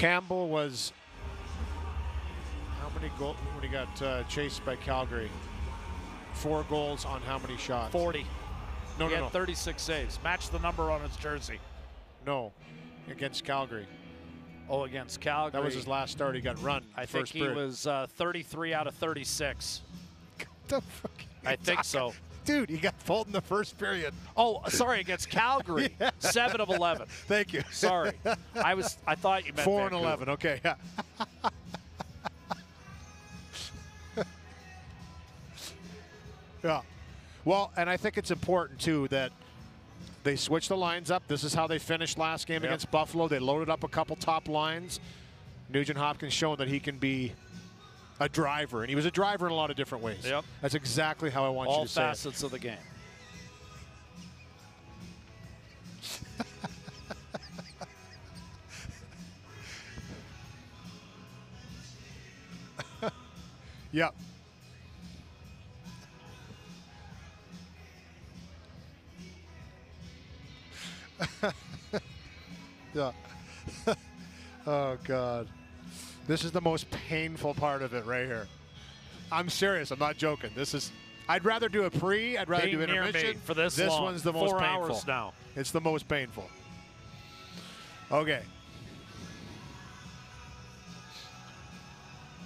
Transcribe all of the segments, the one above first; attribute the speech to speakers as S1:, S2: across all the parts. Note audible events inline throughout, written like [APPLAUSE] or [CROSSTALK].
S1: Campbell was how many goals when he got uh, chased by Calgary? Four goals on how many shots?
S2: 40.
S1: No,
S2: he
S1: no,
S2: had
S1: no,
S2: 36 saves. Match the number on his jersey.
S1: no. Against Calgary.
S2: Oh, against Calgary.
S1: That was his last start. He got run.
S2: I think he
S1: period.
S2: was uh, 33 out of 36. [LAUGHS]
S1: The fuck
S2: I think so.
S1: Dude, he got pulled in the first period.
S2: Oh, sorry, against Calgary. [LAUGHS] Seven of 11.
S1: Thank you.
S2: Sorry, I was. I thought you meant
S1: Four and eleven. Okay, yeah. [LAUGHS] yeah. Well, and I think it's important too that they switch the lines up. This is how they finished last game
S2: Yep.
S1: against Buffalo. They loaded up a couple top lines. Nugent Hopkins showing that he can be a driver, and he was a driver in a lot of different ways.
S2: Yep.
S1: That's exactly how I want
S2: All
S1: you to say it.
S2: facets of the game. [LAUGHS]
S1: Yep. [LAUGHS] yeah. [LAUGHS] oh God. This is the most painful part of it right here. I'm serious. I'm not joking. This is. I'd rather do a pre. I'd rather
S2: Being
S1: do intermission.
S2: for this
S1: This
S2: long.
S1: one's the most
S2: Four
S1: painful.
S2: hours now.
S1: It's the most painful. Okay.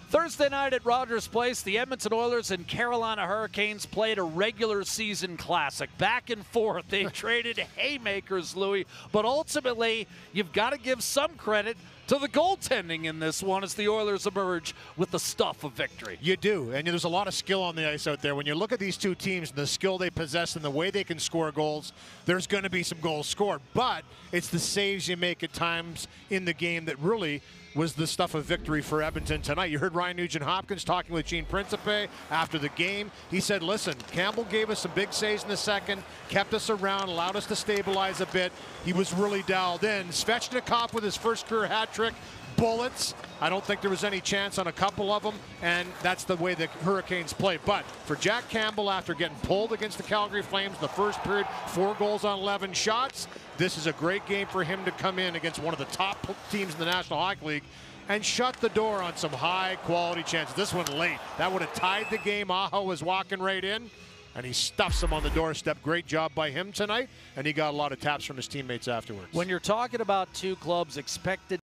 S2: Thursday night at Rogers Place, the Edmonton Oilers and Carolina Hurricanes played a regular season classic. Back and forth. They [LAUGHS] traded haymakers, Louie, but ultimately, you've got to give some credit to the goaltending in this one as the Oilers emerge with the stuff of victory.
S1: You do, and there's a lot of skill on the ice out there. When you look at these two teams and the skill they possess and the way they can score goals, there's going to be some goals scored. But it's the saves you make at times in the game that really was the stuff of victory for Edmonton tonight. You heard Ryan Nugent Hopkins talking with Gene Principe after the game. He said, "Listen, Campbell gave us some big saves in the second, kept us around, allowed us to stabilize a bit. He was really dialed in. Svechnikov with his first career hat trick." bullets. I don't think there was any chance on a couple of them, and that's the way the Hurricanes play. But for Jack Campbell, after getting pulled against the Calgary Flames the first period, four goals on 11 shots, this is a great game for him to come in against one of the top teams in the National Hockey League and shut the door on some high quality chances. This one late. That would have tied the game. Aho was walking right in. And he stuffs him on the doorstep. Great job by him tonight. And he got a lot of taps from his teammates afterwards.
S2: When you're talking about two clubs expected